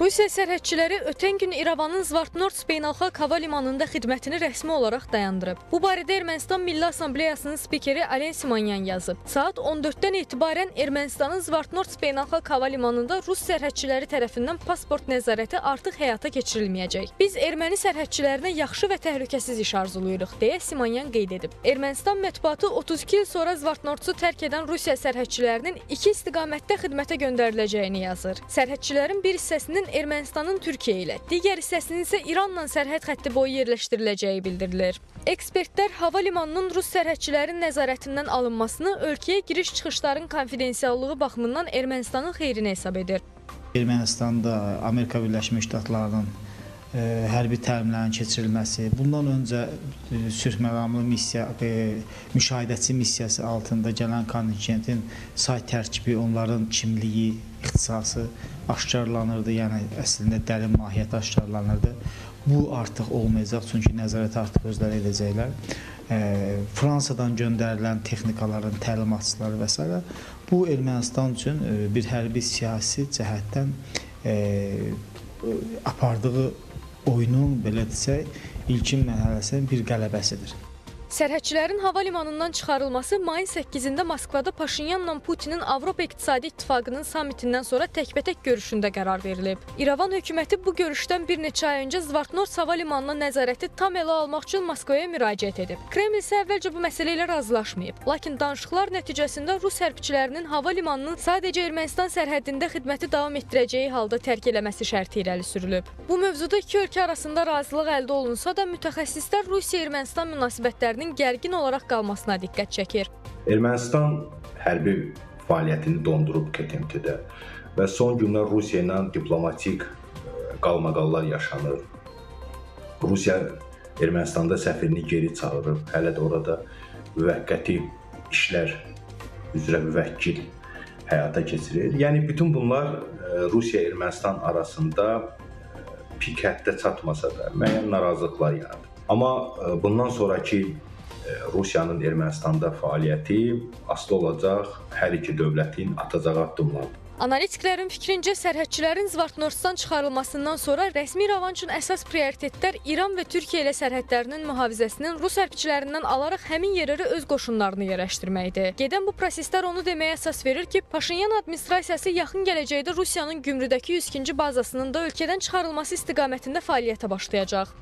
Rusiya sərhədçiləri ötən gün İrəvanın Zvartnorts beynəlxalq hava limanında xidmətini rəsmi olaraq dayandırıb. Bu barədə Ermənistan Milli Assambleyasının spikeri Alen Simonyan yazıb. Saat 14-dən etibarən Ermənistanın Zvartnorts beynəlxalq hava limanında Rus sərhədçiləri tərəfindən pasport nəzarəti artıq həyata keçirilməyəcək. Biz erməni sərhədçilərinə yaxşı və təhlükəsiz iş arzulayırıq, deyə Simonyan qeyd edib. Ermənistan mətbuatı 32 il sonra Zvartnortsu tərk edən Rusiya sərhədçilərinin iki istiqamətdə xidmətə göndəriləcəyini yazır. Sərhədçilərin bir hissəsinin Ermənistanın Türkiyə ilə, digər hissəsinin isə İranla sərhəd xətti boyu yerləşdiriləcəyi bildirilir. Ekspertlər hava limanının Rus sərhədçilərin nəzarətindən alınmasını ölkəyə giriş-çıxışların konfidensiallığı baxımından Ermənistanın xeyrinə hesab edir. Ermənistanda Amerika Birləşmiş Ştatlarının hərbi təlimlərin keçirilməsi, bundan öncə e, sülh məqamlı missiya, e, müşahidəçi missiyası altında gələn kontingentin say tərkibi, onların kimliyi, ixtisası aşkarlanırdı. Yəni əslində dərin mahiyyəti aşkarlanırdı. Bu artıq olmayacaq, çünki nəzarəti artıq özləri edəcəklər. E, Fransadan göndərilən texnikaların təlimatçıları və s. bu Ermənistan üçün e, bir hərbi siyasi cəhətdən e, apardığı oyunun belə desək, ilkin mərhələsinin bir qələbəsidir. Sərhədçilərin hava limanından çıxarılması mayın 8-də Moskvada Paşinyanla Putinin Avropa İqtisadi İttifaqının sammitindən sonra təkbətək görüşündə qərar verilib. İrəvan hökuməti bu görüşdən bir neçə ay öncə Zvartnors hava limanına nəzarəti tam elə almaq üçün Moskvaya müraciət edib. Kreml isə əvvəlcə bu məsələ ilə razılaşmayıb. Lakin danışıqlar nəticəsində Rus hərbçilərinin hava limanının sadəcə Ermənistan sərhədində xidməti davam etdirəcəyi halda tərk eləməsi şərti irəli sürülüb. Bu mövzuda iki ölkə arasında razılıq əldə olunsa da mütəxəssislər Rusiya-Ermənistan münasibətlərinin gərgin olaraq qalmasına diqqət çəkir. Ermənistan hərbi fəaliyyətini dondurub KTMT-də və son günlər Rusiya ilə diplomatik qalmaqallar yaşanır. Rusiya Ermənistanda səfirini geri çağırıb, hələ də orada müvəqqəti işlər üzrə müvəkkil həyata keçirir. Yəni bütün bunlar Rusiya Ermənistan arasında pik həddə çatmasa da müəyyən narazılıqlar yaradır. Amma bundan sonrakı Rusiyanın Ermənistanda fəaliyyəti asılı olacaq hər iki dövlətin atacağı addımlardır. Analitiklərin fikrincə sərhədçilərin Zvartnorsdan çıxarılmasından sonra rəsmi İrəvan üçün əsas prioritetlər İran və Türkiyə ilə sərhədlərinin mühafizəsinin Rus hərbçilərindən alaraq həmin yerlərə öz qoşunlarını yerləşdirməkdir. Gedən bu proseslər onu deməyə əsas verir ki, Paşinyan administrasiyası yaxın gələcəkdə Rusiyanın Gümrüdəki 102-ci bazasının da ölkədən çıxarılması istiqamətində fəaliyyətə başlayacaq.